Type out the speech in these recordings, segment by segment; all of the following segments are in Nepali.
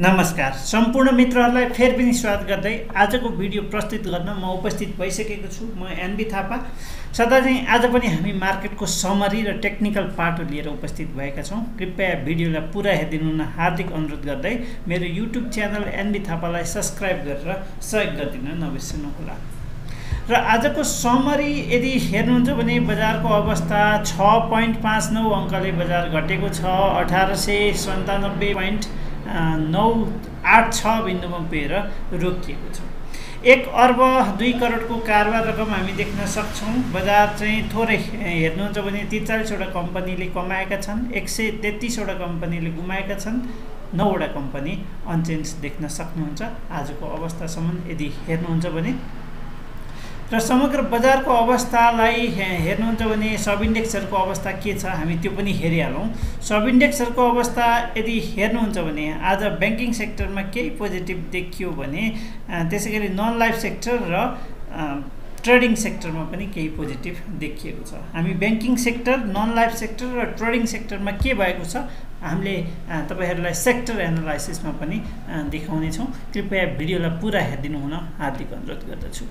नमस्कार। सम्पूर्ण मित्रहरूलाई फेरि पनि स्वागत गर्दै आजको भिडियो प्रस्तुत गर्न म उपस्थित भइसकेको छु। म एनबी थापा। सदा चाहिँ आज पनि हामी मार्केटको समरी र टेक्निकल पार्टहरू लिएर उपस्थित भएका छौँ। कृपया भिडियोलाई पुरा हेरिदिनु हुन हार्दिक अनुरोध गर्दै मेरो युट्युब च्यानल एनबी थापालाई सब्सक्राइब गरेर सहयोग गरिदिन नबिर्सनुहोला र आजको समरी यदि हेर्नुहुन्छ भने बजारको अवस्था छ पोइन्ट पाँच नौ अङ्कले बजार घटेको छ। अठार सय सन्तानब्बे पोइन्ट नौ आठ छ बिन्दुमा पुगेर रोकिएको छ। एक अर्ब दुई करोडको कारोबार रकम हामी देख्न सक्छौँ। बजार चाहिँ थोरै हेर्नुहुन्छ भने त्रिचालिसवटा कम्पनीले कमाएका छन् एक सय तेत्तिसवटा कम्पनीले गुमाएका छन् नौवटा कम्पनी अनचेन्ज देख्न सक्नुहुन्छ। आजको अवस्थासम्म यदि हेर्नुहुन्छ भने र समग्र बजारको अवस्थालाई हेर्नुहुन्छ भने सब इन्डेक्सहरूको अवस्था के छ हामी त्यो पनि हेरिहालौँ। सब इन्डेक्सहरूको अवस्था यदि हेर्नुहुन्छ भने आज ब्याङ्किङ सेक्टरमा केही पोजिटिभ देखियो भने त्यसै गरी नन लाइफ सेक्टर र ट्रेडिङ सेक्टरमा पनि केही पोजिटिभ देखिएको छ। हामी banking sector non life sector र ट्रेडिङ सेक्टरमा के भएको छ हामीले तपाईँहरूलाई सेक्टर एनालाइसिसमा पनि देखाउनेछौँ। कृपया भिडियोलाई पुरा हेरिदिनु हुन हार्दिक अनुरोध गर्दछु।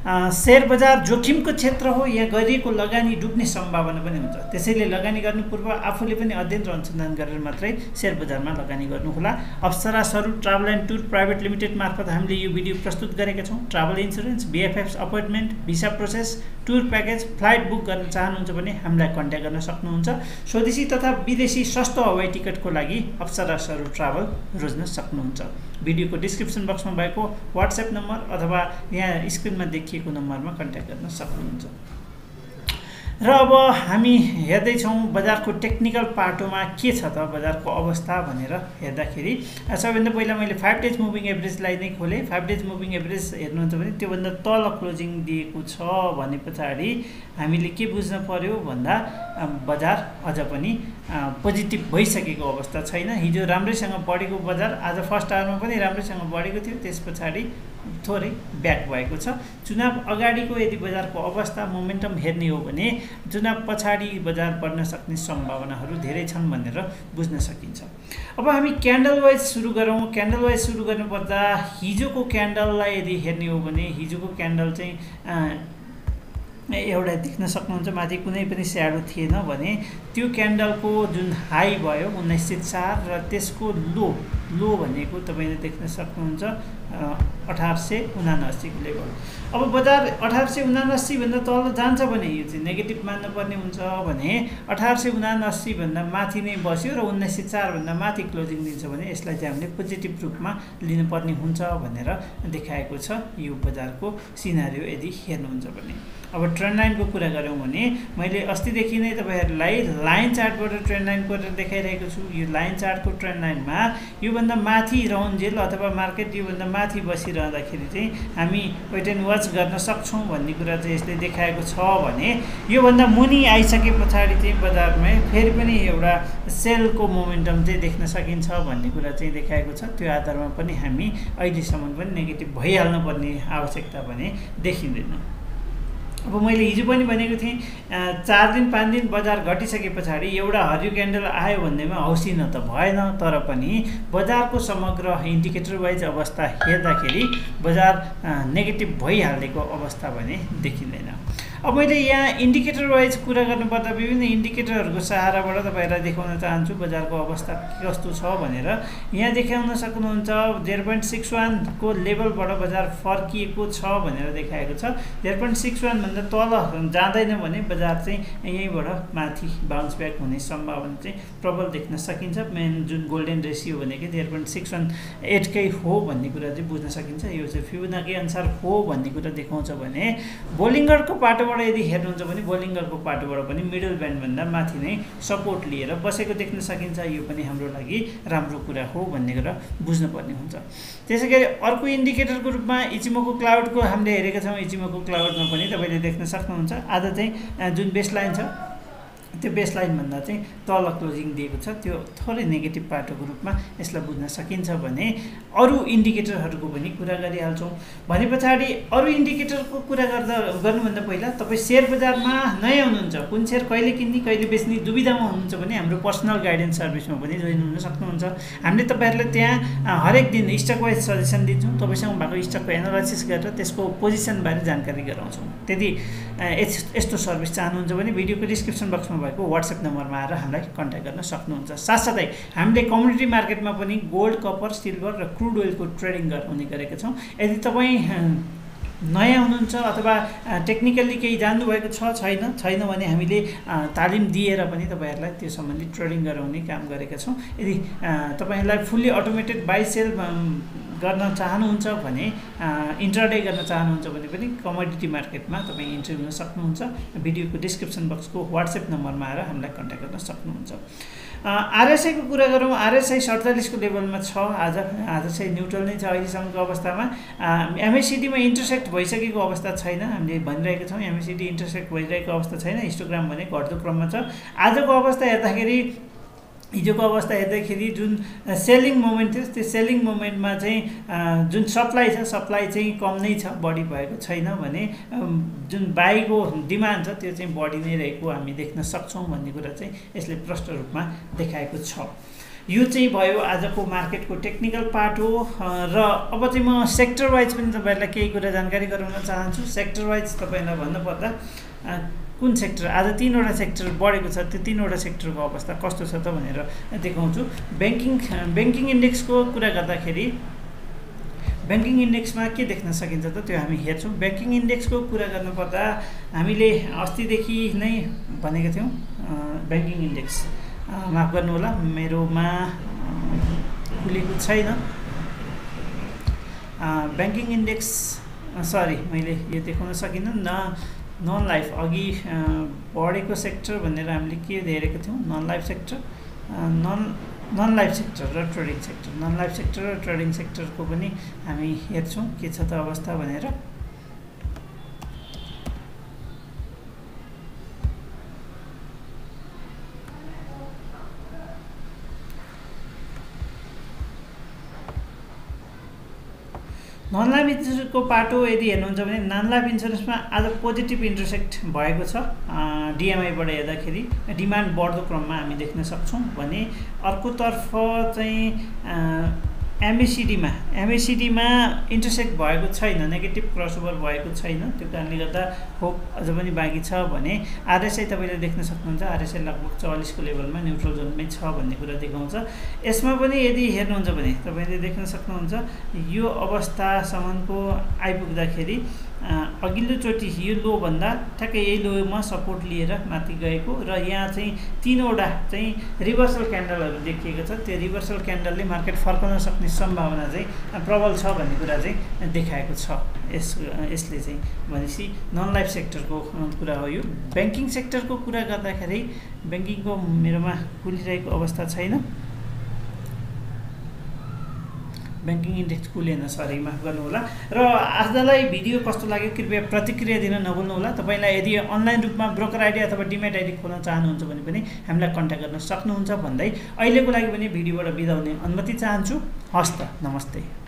सेयर बजार जोखिमको क्षेत्र हो यहाँ गरिएको लगानी डुब्ने सम्भावना पनि हुन्छ। त्यसैले लगानी गर्नु पूर्व आफूले पनि अध्ययन र अनुसन्धान गरेर मात्रै सेयर बजारमा लगानी गर्नुहोला। Apsara Saru travel and tour private limited मार्फत हामीले यो भिडियो प्रस्तुत गरेका छौँ। Travel insurance बिएफएफ appointment visa process tour package flight book गर्न चाहनुहुन्छ भने हामीलाई कन्ट्याक्ट गर्न सक्नुहुन्छ। स्वदेशी तथा विदेशी सस्तो हवाई टिकटको लागि अप्सरा सरू ट्राभल रोज्न सक्नुहुन्छ। भिडियोको डिस्क्रिप्सन बक्समा भएको वाट्सएप नम्बर अथवा यहाँ स्क्रिनमा देखिएको नम्बरमा कन्ट्याक्ट गर्न सक्नुहुन्छ। र अब हामी हेर्दैछौँ बजारको टेक्निकल पाटोमा के छ त बजारको अवस्था भनेर हेर्दाखेरि। सबैभन्दा पहिला मैले फाइभ डेज मुभिङ एभरेजलाई नै खोलेँ। फाइभ डेज मुभिङ एभरेज हेर्नुहुन्छ भने त्योभन्दा तल क्लोजिङ दिएको छ भने पछाडि हामीले के बुझ्न पर्यो भन्दा बजार अझ पनि पोजिटिभ भइसकेको अवस्था छैन। हिजो राम्रैसँग बढेको बजार आज फर्स्ट आवरमा पनि राम्रैसँग बढेको थियो। त्यस पछाडि थोरै ब्याक भएको छ। चुनाव अगाडिको यदि बजारको अवस्था मोमेन्टम हेर्ने हो भने चुनाव पछाडि बजार बढ्न सक्ने सम्भावनाहरू धेरै छन् भनेर बुझ्न सकिन्छ। अब हामी क्यान्डल वाइज सुरु गरौँ। क्यान्डल वाइज सुरु गर्नुपर्दा हिजोको क्यान्डललाई यदि हेर्ने हो भने हिजोको क्यान्डल चाहिँ एउटा देख्न सक्नुहुन्छ माथि कुनै पनि स्याडो थिएन भने त्यो क्यान्डलको जुन हाई भयो उन्नाइस सय चार र त्यसको लो लो भनेको तपाईँले देख्न सक्नुहुन्छ। अठार सय उनासीको लेभल अब बजार अठार सय उनासीभन्दा तल जान्छ भने यो चाहिँ नेगेटिभ मान्नुपर्ने हुन्छ भने अठार सय उनासीभन्दा माथि नै बस्यो र उन्नाइस सय चारभन्दा माथि क्लोजिङ दिन्छ भने यसलाई चाहिँ हामीले पोजिटिभ रूपमा लिनुपर्ने हुन्छ भनेर देखाएको छ यो बजारको सिनारी यदि हेर्नुहुन्छ भने। अब ट्रेन्ड लाइनको कुरा गऱ्यौँ भने मैले अस्तिदेखि नै तपाईँहरूलाई लाइन चार्टबाट ट्रेन्ड लाइन गरेर देखाइरहेको छु। यो लाइन चार्टको ट्रेन्ड लाइनमा योभन्दा माथि रहन्जेल अथवा मार्केट योभन्दा माथि बसिरहँदाखेरि चाहिँ हामी वेट एन्ड वाच गर्न सक्छौँ भन्ने कुरा चाहिँ यसले देखाएको छ भने योभन्दा मुनि आइसके पछाडि चाहिँ बजारमै फेरि पनि एउटा सेलको मोमेन्टम चाहिँ देख्न सकिन्छ भन्ने कुरा चाहिँ देखाएको छ। त्यो आधारमा पनि हामी अहिलेसम्म पनि नेगेटिभ भइहाल्नु पर्ने आवश्यकता भने देखिँदैन। अब मैले हिजो पनि भनेको थिएँ चार दिन पाँच दिन बजार घटिसके पछाडि एउटा हरियो क्यान्डल आयो भन्दैमा हौसिन त भएन तर पनि बजारको समग्र इन्डिकेटर वाइज अवस्था हेर्दाखेरि बजार नेगेटिभ भइहालेको अवस्था भने देखिँदैन। अब मैले यहाँ इन्डिकेटर वाइज कुरा गर्नुपर्दा विभिन्न इन्डिकेटरहरूको सहाराबाट तपाईँहरूलाई देखाउन चाहन्छु बजारको अवस्था कस्तो छ भनेर। यहाँ देखाउन सक्नुहुन्छ जेरो पोइन्ट सिक्स वानको लेभलबाट बजार फर्किएको छ भनेर देखाएको छ। जेरो पोइन्ट सिक्स वानभन्दा तल जाँदैन भने बजार चाहिँ यहीँबाट माथि बााउन्स ब्याक हुने सम्भावना चाहिँ प्रबल देख्न सकिन्छ। मेन जुन गोल्डेन रेसियो भनेको जेरो पोइन्ट सिक्स वान एटकै हो भन्ने कुरा चाहिँ बुझ्न सकिन्छ। यो चाहिँ फ्युनाकै अनुसार हो भन्ने कुरा देखाउँछ भने बोलिङ्गरको पाटो पाटोबाट यदि हेर्नुहुन्छ भने बोलिङ्गरको पाटोबाट पनि मिडल ब्यान्डभन्दा माथि नै सपोर्ट लिएर बसेको देख्न सकिन्छ। यो पनि हाम्रो लागि राम्रो कुरा हो भन्ने कुरा बुझ्नुपर्ने हुन्छ। त्यसै गरी अर्को इन्डिकेटरको रूपमा इचिमोको क्लाउडको हामीले हेरेका छौँ। इचिमोको क्लाउडमा पनि तपाईँले देख्न सक्नुहुन्छ। आज चाहिँ जुन बेस लाइन छ त्यो बेस लाइनभन्दा चाहिँ तल क्लोजिङ दिएको छ त्यो थोरै नेगेटिभ पाटोको रूपमा यसलाई बुझ्न सकिन्छ भने अरू इन्डिकेटरहरूको पनि कुरा गरिहाल्छौँ। भने पछाडि अरू इन्डिकेटरको कुरा गर्दा गर्नुभन्दा पहिला तपाईँ सेयर बजारमा नयाँ हुनुहुन्छ कुन सेयर कहिले किन्ने कहिले बेच्ने दुविधामा हुनुहुन्छ भने हाम्रो पर्सनल गाइडेन्स सर्भिसमा पनि जोइन हुन सक्नुहुन्छ। हामीले तपाईँहरूलाई त्यहाँ हरेक दिन स्टक वाइज सजेसन दिन्छौँ तपाईँसँग भएको स्टकको एनालाइसिस गरेर त्यसको पोजिसनबारे जानकारी गराउँछौँ। त्यदि यस्तो सर्भिस चाहनुहुन्छ भने भिडियोको डिस्क्रिप्सन बक्समा भएको वाट्सएप नम्बरमा आएर हामीलाई कन्ट्याक्ट गर्न सक्नुहुन्छ। साथसाथै हामीले कम्युनिटी मार्केटमा पनि गोल्ड कपर सिल्भर र क्रुड ओइलको ट्रेडिङ गराउने गरेका छौँ। यदि तपाईँ नयाँ हुनुहुन्छ अथवा टेक्निकल्ली केही जान्नुभएको छ छैन छैन भने हामीले तालिम दिएर पनि तपाईँहरूलाई त्यो सम्बन्धी ट्रेडिङ गराउने काम गरेका छौँ। यदि तपाईँहरूलाई फुल्ली अटोमेटेड बाई सेल गर्न चाहनुहुन्छ भने इन्टरडे गर्न चाहनुहुन्छ भने पनि कमोडिटी मार्केटमा तपाईँ इन्ट्री हुन सक्नुहुन्छ। भिडियोको डिस्क्रिप्सन बक्सको वाट्सएप नम्बरमा आएर हामीलाई कन्ट्याक्ट गर्न सक्नुहुन्छ। आरएसआईको कुरा गरौँ आरएसआई सडचालिसको लेभलमा छ। आज आज चाहिँ न्युट्रल नै छ अहिलेसम्मको अवस्थामा। एमएसिडीमा इन्टरसेक्ट भइसकेको अवस्था छैन। हामीले भनिरहेका छौँ एमएसिडी इन्टरसेक्ट भइरहेको अवस्था छैन। हिस्टोग्राम भने घट्दो क्रममा छ। आजको अवस्था हेर्दाखेरि हिजोको अवस्था हेर्दाखेरि जुन सेलिङ मोमेन्ट थियो त्यो सेलिङ मोमेन्टमा चाहिँ जुन सप्लाई छ सप्लाई चाहिँ कम नै छ बढी भएको छैन भने जुन बाईको डिमान्ड छ त्यो चाहिँ बढी नै रहेको हामी देख्न सक्छौँ भन्ने कुरा चाहिँ यसले प्रष्ट रूपमा देखाएको छ। यो चाहिँ भयो आजको मार्केटको टेक्निकल पार्ट हो र अब चाहिँ म सेक्टर वाइज पनि तपाईँहरूलाई केही कुरा जानकारी गराउन चाहन्छु। सेक्टर वाइज तपाईँलाई भन्नुपर्दा कुन सेक्टर? आज तिनवटा सेक्टर बढेको छ त्यो तिनवटा सेक्टरको अवस्था कस्तो छ त भनेर देखाउँछु। ब्याङ्किङ ब्याङ्किङ इन्डेक्सको कुरा गर्दाखेरि ब्याङ्किङ इन्डेक्समा के देख्न सकिन्छ त त्यो हामी हेर्छौँ। ब्याङ्किङ इन्डेक्सको कुरा गर्नुपर्दा हामीले अस्तिदेखि नै भनेको थियौँ ब्याङ्किङ इन्डेक्स। माफ गर्नु होला मेरोमा खुलेको छैन। ब्याङ्किङ इन्डेक्स सरी मैले यो देखाउन सकिनँ। न नन लाइफ अघि बढेको सेक्टर भनेर हामीले के हेरेको थियौँ? Non life sector non non life sector र trading sector non life sector र ट्रेडिङ सेक्टरको पनि हामी हेर्छौँ के छ त अवस्था भनेर। नन लाइफ इन्सुरेन्सको पाटो यदि हेर्नुहुन्छ भने नन लाइफ इन्सुरेन्समा आज पोजिटिभ इन्टरसेक्ट भएको छ डिएमआईबाट हेर्दाखेरि। डिमान्ड बढ्दो क्रममा हामी देख्न सक्छौँ भने अर्कोतर्फ चाहिँ एमएसिडीमा एमएसिडीमा इन्टरसेक्ट भएको छैन नेगेटिभ क्रसओभर भएको छैन। त्यो कारणले गर्दा होप अझ पनि बाँकी छ भने आरएसआई तपाईँले देख्न सक्नुहुन्छ। आरएसआई लगभग चालिसको लेभलमा न्युट्रल जोनमै छ भन्ने कुरा देखाउँछ। यसमा पनि यदि हेर्नुहुन्छ भने तपाईँले देख्न सक्नुहुन्छ यो अवस्थासम्मको आइपुग्दाखेरि अघिल्लोचोटि यो लोभन्दा ठ्याक्कै यही लोमा सपोर्ट लिएर माथि गएको र यहाँ चाहिँ तिनवटा चाहिँ रिभर्सल क्यान्डलहरू देखिएको छ। त्यो रिभर्सल क्यान्डलले मार्केट फर्काउन सक्ने सम्भावना चाहिँ प्रबल छ भन्ने कुरा चाहिँ देखाएको छ। यस यसले चाहिँ भनेपछि नन लाइफ सेक्टरको कुरा हो यो। ब्याङ्किङ सेक्टरको कुरा गर्दाखेरि ब्याङ्किङको मेरोमा खुलिरहेको अवस्था छैन। ब्याङ्किङ इन्डेक्स कुलेन सरी माफ गर्नुहोला। र आजलाई भिडियो कस्तो लाग्यो कृपया प्रतिक्रिया दिन नभुल्नुहोला। तपाईँलाई यदि अनलाइन रूपमा ब्रोकर आइडी अथवा डिमेट आइडी खोल्न चाहनुहुन्छ भने पनि हामीलाई कन्ट्याक्ट गर्न सक्नुहुन्छ भन्दै अहिलेको लागि पनि भिडियोबाट बिदा हुने अनुमति चाहन्छु। हस्त नमस्ते।